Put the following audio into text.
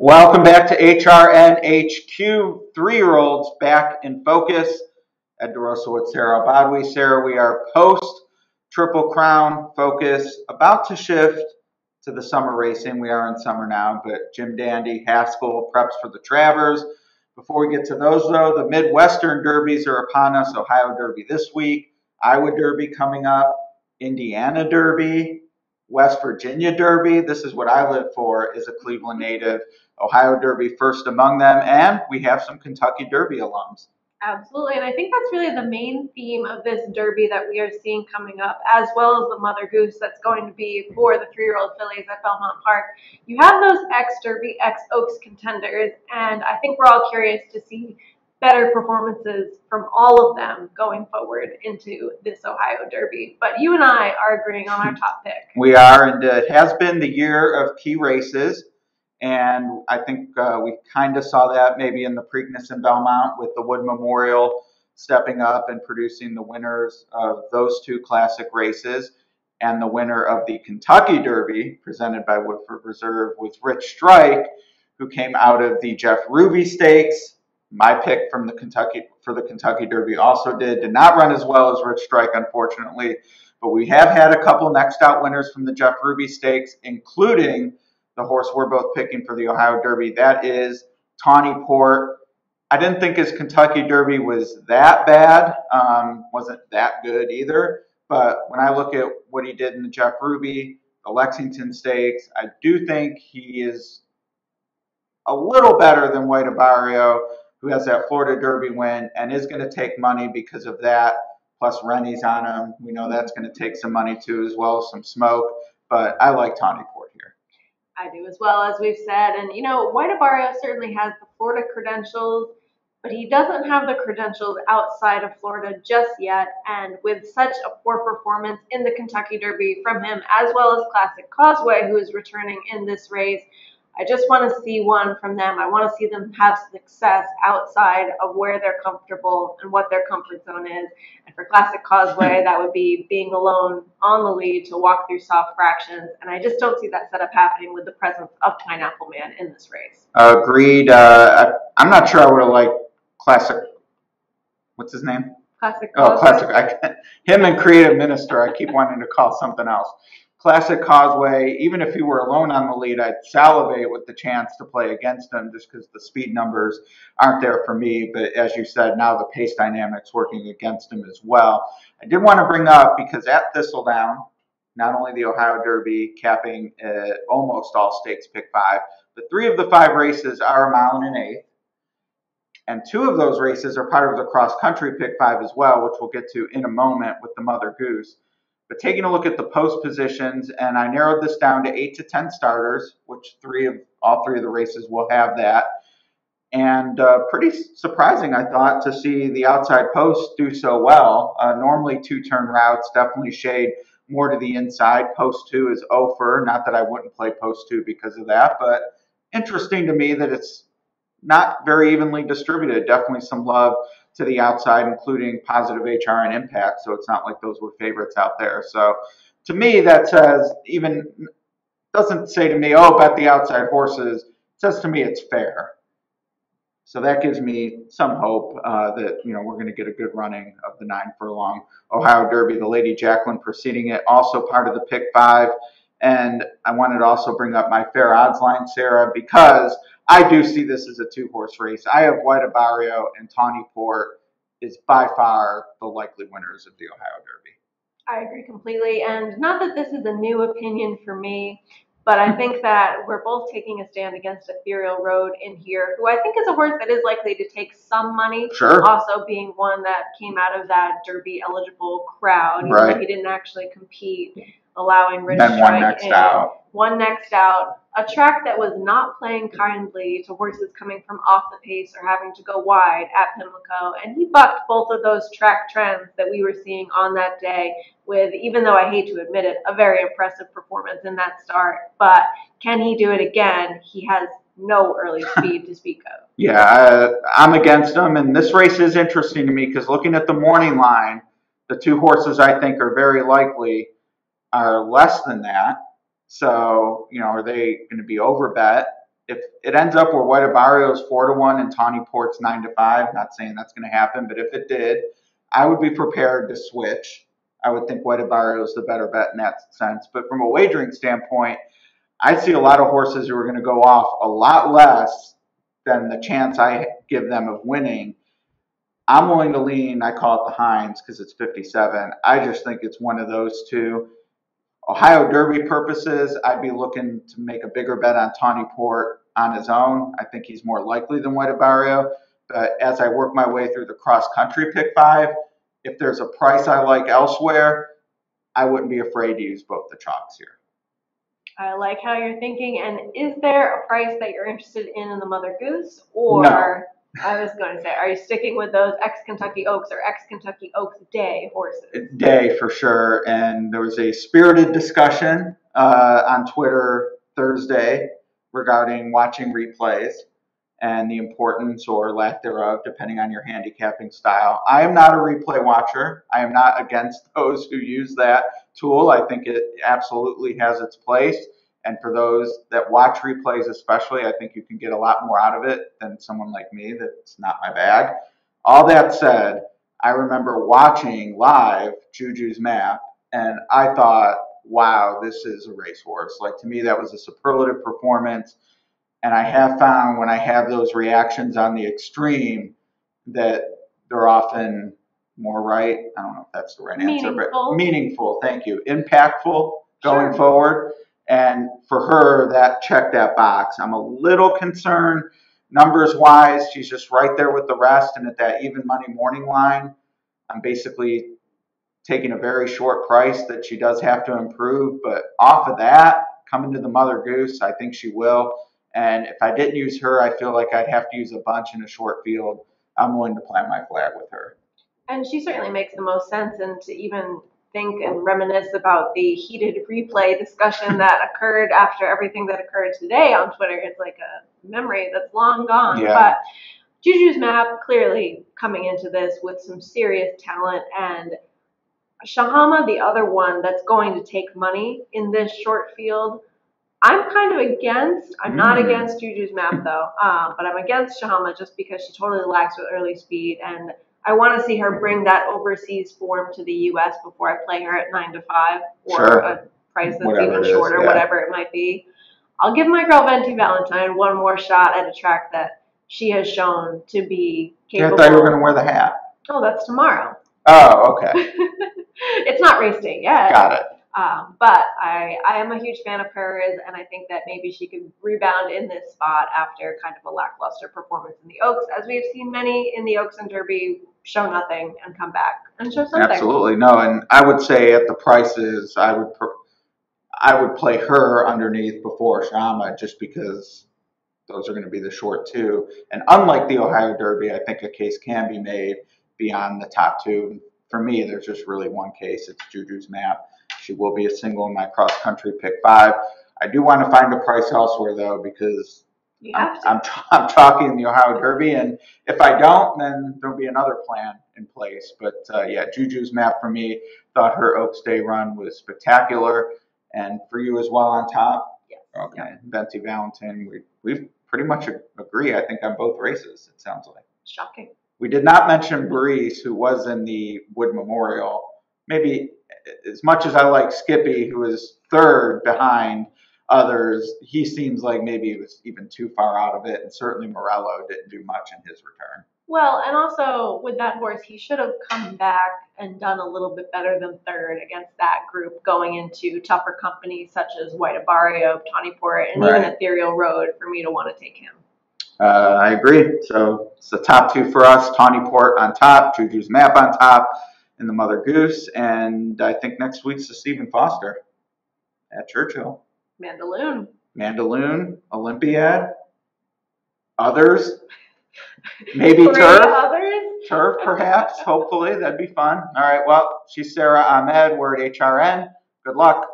Welcome back to HRNHQ, three-year-olds back in focus. Ed DeRosa with Sara Elbadwi. Sara, we are post Triple Crown focus, about to shift to the summer racing. We are in summer now, but Jim Dandy, Haskell, preps for the Travers. Before we get to those, though, the Midwestern Derbies are upon us. Ohio Derby this week, Iowa Derby coming up, Indiana Derby, West Virginia Derby. This is what I live for as a Cleveland native. Ohio Derby first among them, and we have some Kentucky Derby alums. Absolutely, and I think that's really the main theme of this derby that we are seeing coming up, as well as the Mother Goose that's going to be for the three-year-old fillies at Belmont Park. You have those ex-Derby, ex-Oaks contenders, and I think we're all curious to see better performances from all of them going forward into this Ohio Derby. But you and I are agreeing on our top pick. We are, and it has been the year of key races. And I think uh, we kind of saw that maybe in the Preakness in Belmont with the Wood Memorial stepping up and producing the winners of those two classic races. And the winner of the Kentucky Derby, presented by Woodford Reserve, was Rich Strike, who came out of the Jeff Ruby Stakes. My pick from the Kentucky for the Kentucky Derby also did. Did not run as well as Rich Strike, unfortunately. But we have had a couple next out winners from the Jeff Ruby Stakes, including the horse we're both picking for the Ohio Derby. That is Tawny Port. I didn't think his Kentucky Derby was that bad. Um, wasn't that good either. But when I look at what he did in the Jeff Ruby, the Lexington Stakes, I do think he is a little better than White Abarrio, who has that Florida Derby win and is going to take money because of that. Plus, Rennie's on him. We know that's going to take some money too, as well as some smoke. But I like Tawny Port. I do as well, as we've said. And, you know, White Abarrio certainly has the Florida credentials, but he doesn't have the credentials outside of Florida just yet. And with such a poor performance in the Kentucky Derby from him, as well as Classic Causeway, who is returning in this race, I just want to see one from them. I want to see them have success outside of where they're comfortable and what their comfort zone is. And for Classic Causeway, that would be being alone on the lead to walk through soft fractions. And I just don't see that setup happening with the presence of Pineapple Man in this race. Agreed. Uh, I'm not sure I would have liked Classic. What's his name? Classic Oh, classic. I, him and Creative Minister. I keep wanting to call something else. Classic Causeway. Even if he were alone on the lead, I'd salivate with the chance to play against him, just because the speed numbers aren't there for me. But as you said, now the pace dynamics working against him as well. I did want to bring up because at Thistledown, not only the Ohio Derby capping almost all stakes pick five, but three of the five races are a mile and an eighth. And two of those races are part of the cross country pick five as well, which we'll get to in a moment with the Mother Goose. But taking a look at the post positions, and I narrowed this down to eight to ten starters, which three of all three of the races will have that. And uh, pretty surprising, I thought, to see the outside post do so well. Uh, normally, two turn routes definitely shade more to the inside. Post two is Ofer. Not that I wouldn't play post two because of that, but interesting to me that it's not very evenly distributed. Definitely some love to the outside, including positive HR and impact. So it's not like those were favorites out there. So to me, that says even doesn't say to me, oh, bet the outside horses. It says to me it's fair. So that gives me some hope uh, that you know we're going to get a good running of the nine furlong Ohio Derby. The Lady Jacqueline preceding it, also part of the pick five. And I wanted to also bring up my fair odds line, Sara, because I do see this as a two horse race. I have White Abarrio and Tawny Port is by far the likely winners of the Ohio Derby. I agree completely. And not that this is a new opinion for me, but I think that we're both taking a stand against Ethereal Road in here, who I think is a horse that is likely to take some money. Sure. Also being one that came out of that Derby eligible crowd. even though Right. He didn't actually compete, allowing Rich Then one next in. out. One next out. A track that was not playing kindly to horses coming from off the pace or having to go wide at Pimlico. And he bucked both of those track trends that we were seeing on that day with, even though I hate to admit it, a very impressive performance in that start. But can he do it again? He has no early speed to speak of. Yeah, I'm against him. And this race is interesting to me because looking at the morning line, the two horses I think are very likely are less than that. So, you know, are they going to be over bet? if it ends up where White Abarrio's four to one and Tawny Port's nine to five, not saying that's going to happen, but if it did, I would be prepared to switch. I would think White is the better bet in that sense. But from a wagering standpoint, I see a lot of horses who are going to go off a lot less than the chance I give them of winning. I'm willing to lean, I call it the Heinz because it's 57. I just think it's one of those two. Ohio Derby purposes, I'd be looking to make a bigger bet on Tawny Port on his own. I think he's more likely than White Abarrio. But as I work my way through the cross country pick five, if there's a price I like elsewhere, I wouldn't be afraid to use both the chalks here. I like how you're thinking. And is there a price that you're interested in in the Mother Goose? Or No. I was going to say, are you sticking with those ex Kentucky Oaks or ex Kentucky Oaks Day horses? day for sure. And there was a spirited discussion uh, on Twitter Thursday regarding watching replays and the importance or lack thereof, depending on your handicapping style. I am not a replay watcher. I am not against those who use that tool. I think it absolutely has its place. And for those that watch replays, especially, I think you can get a lot more out of it than someone like me that's not my bag. All that said, I remember watching live Juju's map, and I thought, wow, this is a racehorse. Like to me, that was a superlative performance. And I have found when I have those reactions on the extreme that they're often more right. I don't know if that's the right answer, but meaningful. Thank you. Impactful going Sure. forward. And for her, that checked that box. I'm a little concerned numbers wise. She's just right there with the rest. And at that even money morning line, I'm basically taking a very short price that she does have to improve. But off of that, coming to the Mother Goose, I think she will. And if I didn't use her, I feel like I'd have to use a bunch in a short field. I'm willing to plant my flag with her. And she certainly makes the most sense. And to even think and reminisce about the heated replay discussion that occurred after everything that occurred today on Twitter, it's like a memory that's long gone. Yeah. But Juju's map clearly coming into this with some serious talent and Shahama, the other one that's going to take money in this short field. I'm kind of against. I'm not Mm. against Juju's map though, uh, but I'm against Shahama just because she totally lacks with early speed, and I want to see her bring that overseas form to the U.S. before I play her at nine to five or Sure. a price that's Whatever even it is, shorter, yeah. whatever it might be. I'll give my girl Venti Valentine one more shot at a track that she has shown to be Yeah, I capable. thought you were going to wear the hat. Oh, that's tomorrow. Oh, okay. it's not race day yet. Got it. Um, but I, I am a huge fan of hers, and I think that maybe she could rebound in this spot after kind of a lackluster performance in the Oaks, as we've seen many in the Oaks and Derby show nothing and come back and show something. Absolutely. No, and I would say at the prices, I would I would play her underneath before Shahama just because those are going to be the short two. And unlike the Ohio Derby, I think a case can be made beyond the top two. For me, there's just really one case. It's Juju's map. She will be a single in my cross country pick five. I do want to find a price elsewhere though because You I'm, have to. I'm, I'm talking the Ohio Derby, and if I don't, then there'll be another plan in place. But uh, yeah, Juju's map for me thought her Oaks Day run was spectacular, and for you as well on top. Yes. Okay, Venti Valentine, we we pretty much agree. I think on both races. It sounds like Shocking. we did not mention Breeze, who was in the Wood Memorial. Maybe as much as I like Skippy, who was third behind others, he seems like maybe he was even too far out of it, and certainly Morello didn't do much in his return. Well, and also with that horse, he should have come back and done a little bit better than third against that group going into tougher companies such as White Abarrio, Tawny Port, and even Ethereal Road for me to want to take him. Uh, I agree. So it's the top two for us: Tawny Port on top, Juju's Map on top, and the Mother Goose. And I think next week's the Stephen Foster at Churchill. Mandaloon. Mandaloon, Olympiad, others, maybe turf, others. turf perhaps. Hopefully, that'd be fun. All right, well, she's Sara Ahmed. We're at HRN. Good luck.